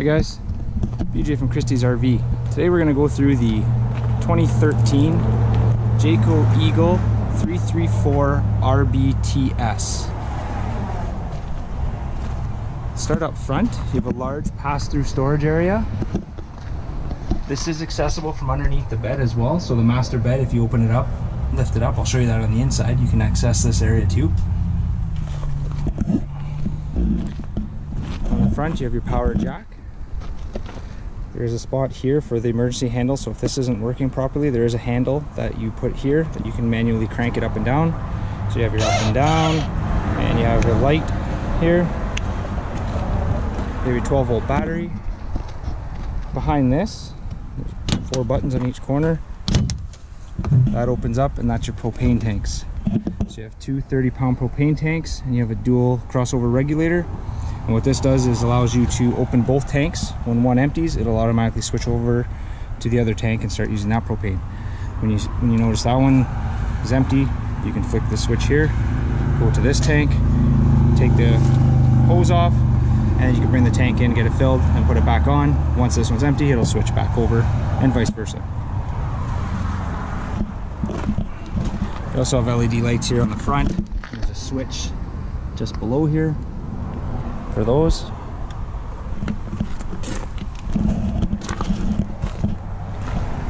Hey guys, BJ from Christie's RV. Today we're going to go through the 2013 Jayco Eagle 334 RBTS. Start up front, you have a large pass-through storage area. This is accessible from underneath the bed as well, so the master bed, if you open it up, lift it up, I'll show you that on the inside, you can access this area too. On the front you have your power jack there's a spot here for the emergency handle, so if this isn't working properly, there is a handle that you put here that you can manually crank it up and down. So you have your up and down, and you have your light here. Maybe have 12 volt battery. Behind this, four buttons on each corner. That opens up, and that's your propane tanks. So you have two 30 pound propane tanks, and you have a dual crossover regulator. And what this does is allows you to open both tanks. When one empties, it'll automatically switch over to the other tank and start using that propane. When you, when you notice that one is empty, you can flick the switch here, go to this tank, take the hose off, and you can bring the tank in, get it filled, and put it back on. Once this one's empty, it'll switch back over, and vice versa. You also have LED lights here on the front. There's a switch just below here for those.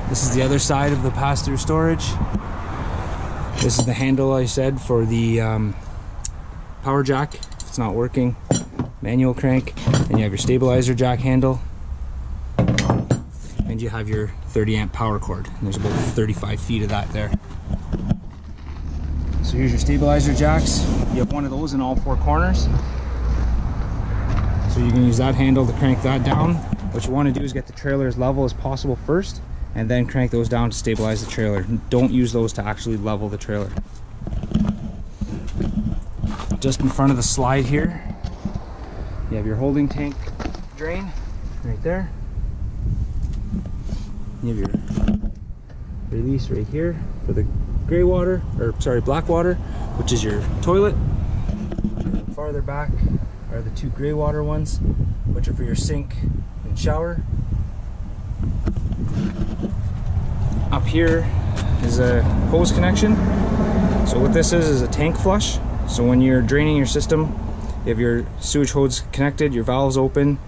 This is the other side of the pass-through storage. This is the handle I said for the um, power jack. If it's not working, manual crank. Then you have your stabilizer jack handle. And you have your 30 amp power cord. And there's about 35 feet of that there. So here's your stabilizer jacks. You have one of those in all four corners. So you can use that handle to crank that down. What you want to do is get the trailer as level as possible first and then crank those down to stabilize the trailer. Don't use those to actually level the trailer. Just in front of the slide here, you have your holding tank drain right there. You have your release right here for the gray water, or sorry, black water, which is your toilet. Farther back, are the two gray water ones, which are for your sink and shower. Up here is a hose connection. So what this is is a tank flush. So when you're draining your system, you have your sewage hose connected, your valves open,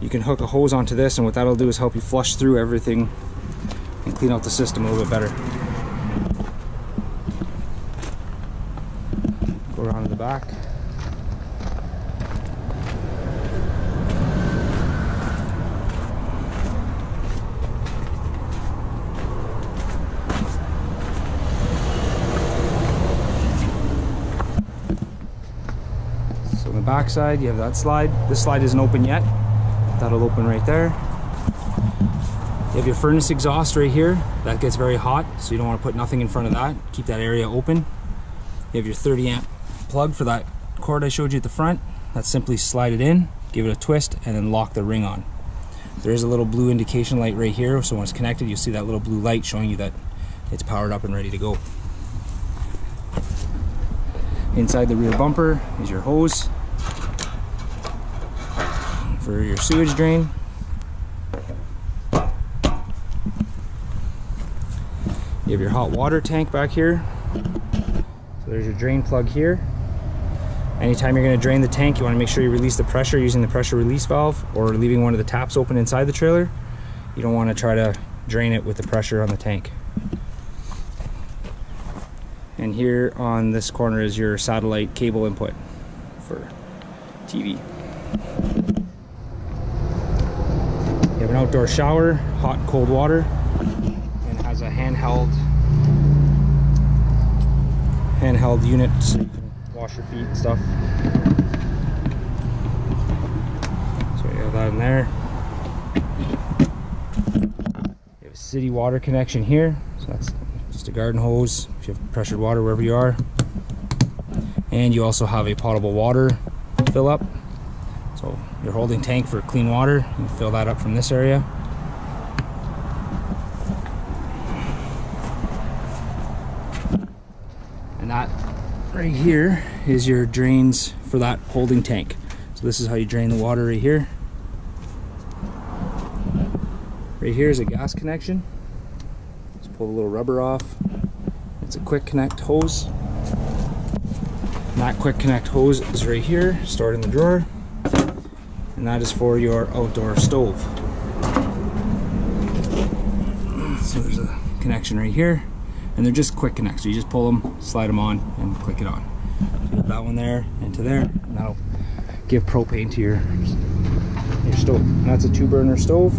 you can hook a hose onto this and what that'll do is help you flush through everything and clean out the system a little bit better. Go around to the back. The back side, you have that slide. This slide isn't open yet. That'll open right there. You have your furnace exhaust right here. That gets very hot, so you don't want to put nothing in front of that. Keep that area open. You have your 30 amp plug for that cord I showed you at the front. That's simply slide it in, give it a twist, and then lock the ring on. There is a little blue indication light right here, so when it's connected, you'll see that little blue light showing you that it's powered up and ready to go. Inside the rear bumper is your hose for your sewage drain. You have your hot water tank back here. So there's your drain plug here. Anytime you're going to drain the tank, you want to make sure you release the pressure using the pressure release valve or leaving one of the taps open inside the trailer. You don't want to try to drain it with the pressure on the tank. And here on this corner is your satellite cable input for TV. Outdoor shower, hot cold water, and has a handheld handheld unit so you can wash your feet and stuff. So you have that in there. You have a city water connection here, so that's just a garden hose if you have pressured water wherever you are. And you also have a potable water fill up. Holding tank for clean water, you can fill that up from this area. And that right here is your drains for that holding tank. So this is how you drain the water right here. Right here is a gas connection. Just pull the little rubber off. It's a quick connect hose. And that quick connect hose is right here, stored in the drawer. And that is for your outdoor stove. So there's a connection right here. And they're just quick connects. You just pull them, slide them on, and click it on. So that one there into there, and that'll give propane to your, your stove. And that's a two burner stove.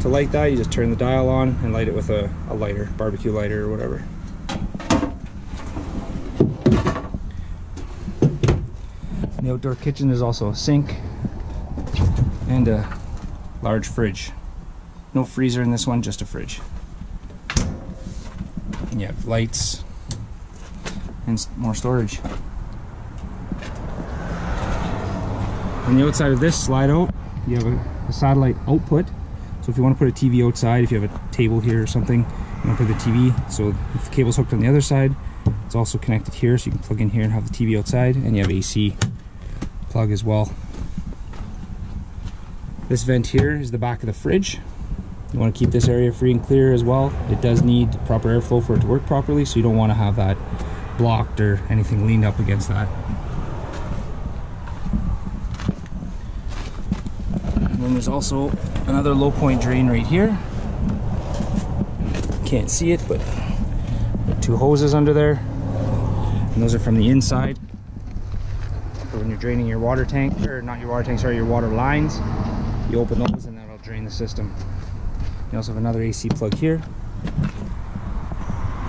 To light that, you just turn the dial on and light it with a, a lighter, barbecue lighter or whatever. In the outdoor kitchen there's also a sink and a large fridge. No freezer in this one, just a fridge. And you have lights and more storage. On the outside of this slide out, you have a, a satellite output so if you want to put a TV outside, if you have a table here or something, you want to put the TV. So if the cable's hooked on the other side, it's also connected here, so you can plug in here and have the TV outside, and you have AC plug as well. This vent here is the back of the fridge. You want to keep this area free and clear as well. It does need proper airflow for it to work properly, so you don't want to have that blocked or anything leaned up against that. And then there's also another low point drain right here. Can't see it, but two hoses under there. And those are from the inside. For when you're draining your water tank, or not your water tank, sorry, your water lines, you open those and that'll drain the system. You also have another AC plug here.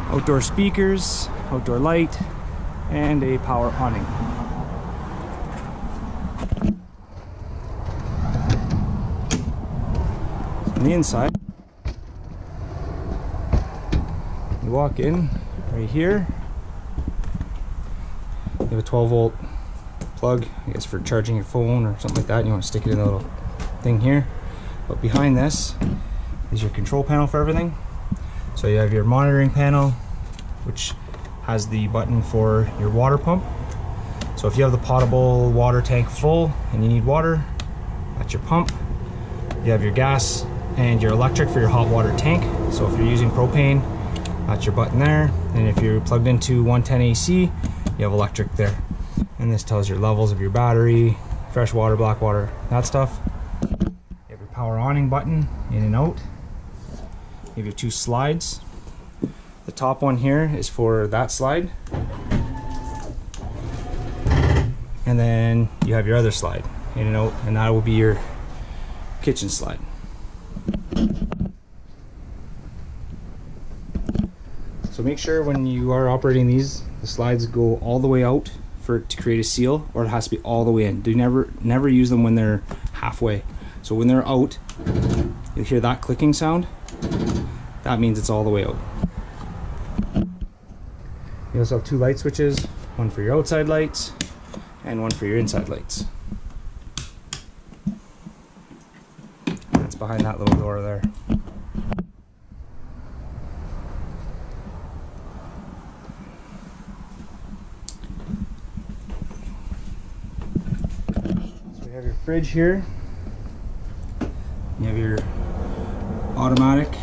Outdoor speakers, outdoor light, and a power awning. on the inside. You walk in right here. You have a 12 volt plug, I guess for charging your phone or something like that. And you want to stick it in a little thing here. But behind this is your control panel for everything. So you have your monitoring panel, which has the button for your water pump. So if you have the potable water tank full and you need water, that's your pump. You have your gas and your electric for your hot water tank. So if you're using propane, that's your button there. And if you're plugged into 110 AC, you have electric there. And this tells your levels of your battery, fresh water, black water, that stuff. Power awning button, in and out. You have your two slides. The top one here is for that slide. And then you have your other slide, in and out, and that will be your kitchen slide. So make sure when you are operating these, the slides go all the way out for it to create a seal, or it has to be all the way in. Do never never use them when they're halfway. So when they're out, you'll hear that clicking sound. That means it's all the way out. You also have two light switches, one for your outside lights and one for your inside lights. That's behind that little door there. So we have your fridge here. You have your automatic.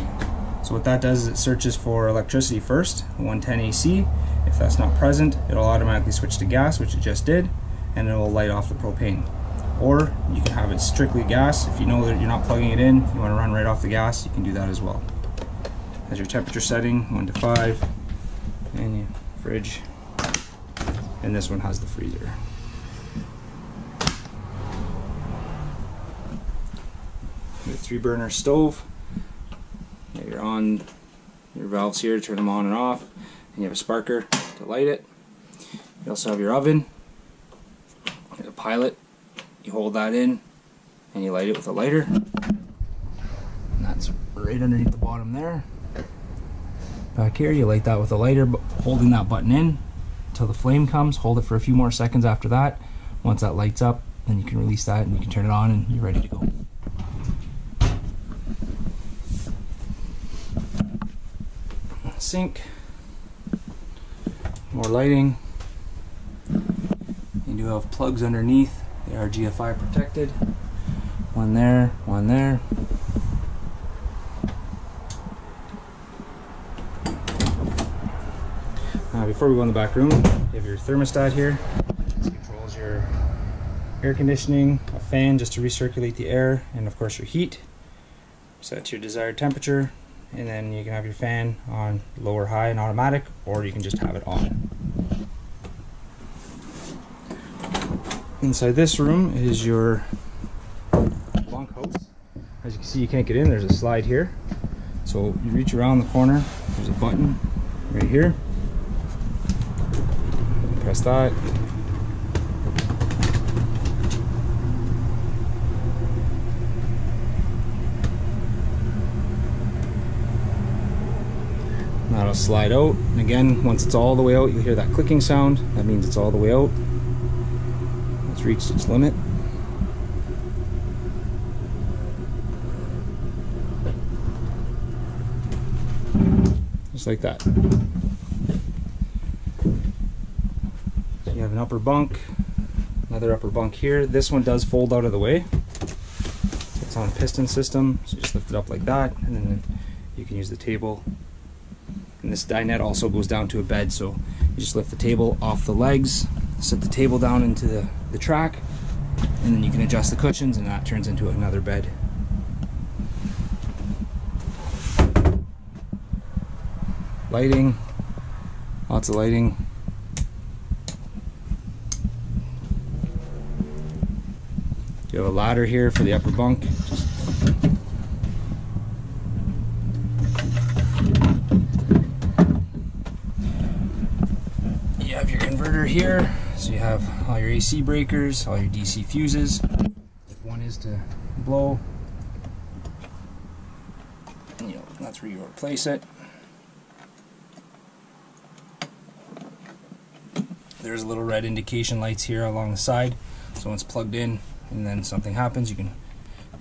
So what that does is it searches for electricity first, 110 AC. If that's not present, it'll automatically switch to gas, which it just did, and it will light off the propane. Or you can have it strictly gas. If you know that you're not plugging it in, you want to run right off the gas, you can do that as well. Has your temperature setting, 1 to 5, and your fridge. And this one has the freezer. The three burner stove. On your valves here to turn them on and off. And you have a sparker to light it. You also have your oven. A pilot. You hold that in and you light it with a lighter. And that's right underneath the bottom there. Back here, you light that with a lighter, holding that button in until the flame comes. Hold it for a few more seconds after that. Once that lights up, then you can release that and you can turn it on and you're ready to go. sink, more lighting. You do have plugs underneath. They are GFI protected. One there, one there. Before we go in the back room, you have your thermostat here. This controls your air conditioning, a fan just to recirculate the air, and of course your heat. Set your desired temperature, and then you can have your fan on low or high and automatic, or you can just have it on. Inside this room is your bunkhouse. As you can see, you can't get in. There's a slide here. So you reach around the corner. There's a button right here. Press that. That'll slide out. And again, once it's all the way out, you'll hear that clicking sound. That means it's all the way out. It's reached its limit. Just like that. So you have an upper bunk, another upper bunk here. This one does fold out of the way. It's on a piston system, so you just lift it up like that, and then you can use the table and this dinette also goes down to a bed, so you just lift the table off the legs, set the table down into the, the track, and then you can adjust the cushions and that turns into another bed. Lighting, lots of lighting. You have a ladder here for the upper bunk. Have your converter here. So you have all your AC breakers all your DC fuses. If one is to blow. You know, that's where you replace it. There's a little red indication lights here along the side. So it's plugged in and then something happens you can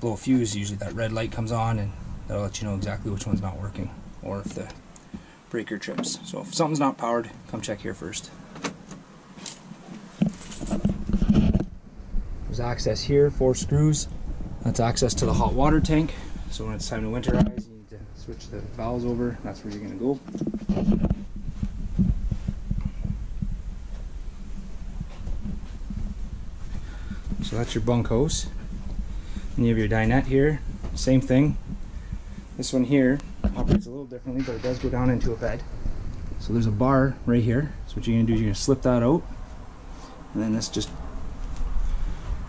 blow a fuse. Usually that red light comes on and that'll let you know exactly which one's not working or if the breaker trips. So if something's not powered, come check here first. Access here, four screws. That's access to the hot water tank. So when it's time to winterize, you need to switch the valves over. That's where you're gonna go. So that's your bunkhouse. And you have your dinette here. Same thing. This one here operates a little differently, but it does go down into a bed. So there's a bar right here. So what you're gonna do is you're gonna slip that out, and then this just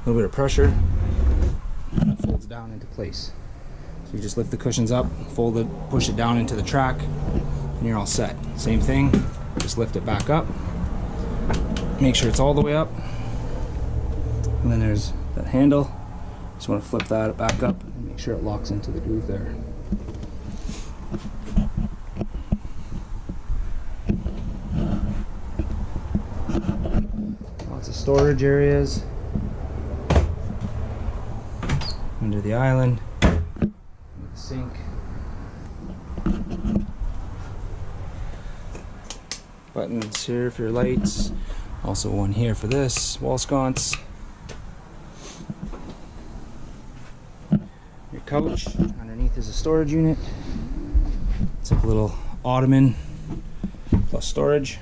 a little bit of pressure and it folds down into place. So you just lift the cushions up, fold it, push it down into the track, and you're all set. Same thing, just lift it back up. Make sure it's all the way up. And then there's that handle. Just want to flip that back up and make sure it locks into the groove there. Lots of storage areas under the island, under the sink. Buttons here for your lights. Also one here for this wall sconce. Your couch underneath is a storage unit. It's like a little ottoman plus storage.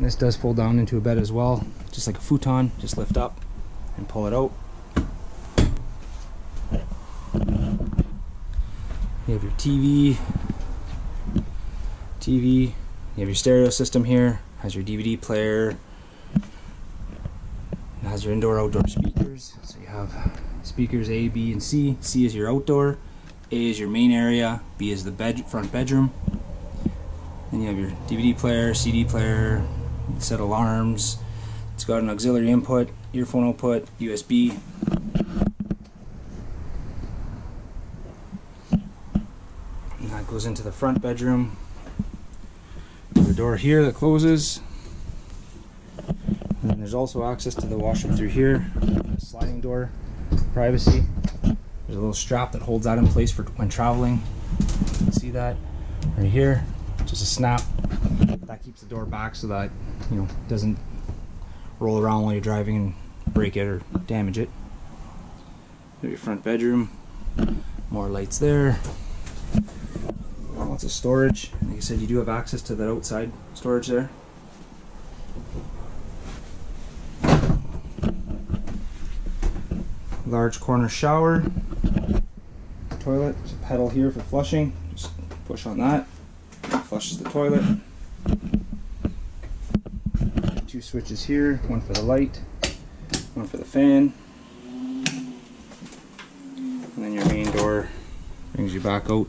And this does fold down into a bed as well, just like a futon. Just lift up and pull it out. You have your TV, TV. You have your stereo system here. Has your DVD player. It has your indoor outdoor speakers. So you have speakers A, B, and C. C is your outdoor. A is your main area. B is the bed front bedroom. Then you have your DVD player, CD player, set alarms. It's got an auxiliary input, earphone output, USB. And that goes into the front bedroom. The door here that closes. And there's also access to the washroom through here. Sliding door, privacy. There's a little strap that holds that in place for when traveling. You can see that right here. Just a snap. That keeps the door back so that you know doesn't roll around while you're driving and break it or damage it. Your front bedroom. More lights there. Lots of storage. Like I said, you do have access to that outside storage there. Large corner shower. Toilet. There's a pedal here for flushing. Just push on that. Flushes the toilet. Two switches here. One for the light. One for the fan. And then your main door brings you back out.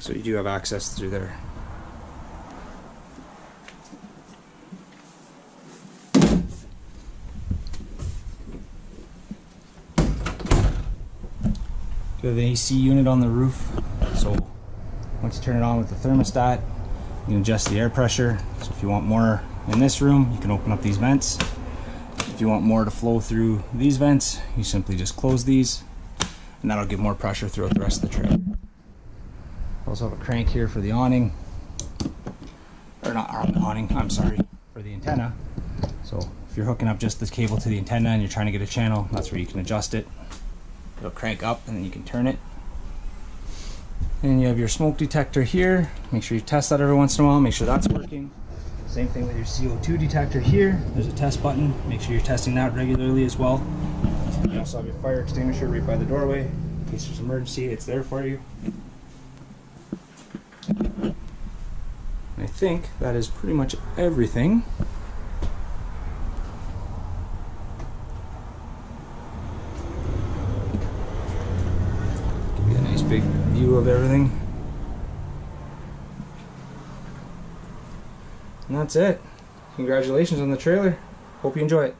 So you do have access through there. You have an AC unit on the roof. So once you turn it on with the thermostat, you can adjust the air pressure. So if you want more in this room, you can open up these vents. If you want more to flow through these vents, you simply just close these and that'll give more pressure throughout the rest of the trailer. Also have a crank here for the awning, or not uh, awning, I'm sorry, for the antenna. So if you're hooking up just this cable to the antenna and you're trying to get a channel, that's where you can adjust it. It'll crank up and then you can turn it. And you have your smoke detector here. Make sure you test that every once in a while, make sure that's working. Same thing with your CO2 detector here. There's a test button. Make sure you're testing that regularly as well. You also have your fire extinguisher right by the doorway. In case there's an emergency, it's there for you. I think that is pretty much everything. Give you a nice big view of everything. And that's it. Congratulations on the trailer. Hope you enjoy it.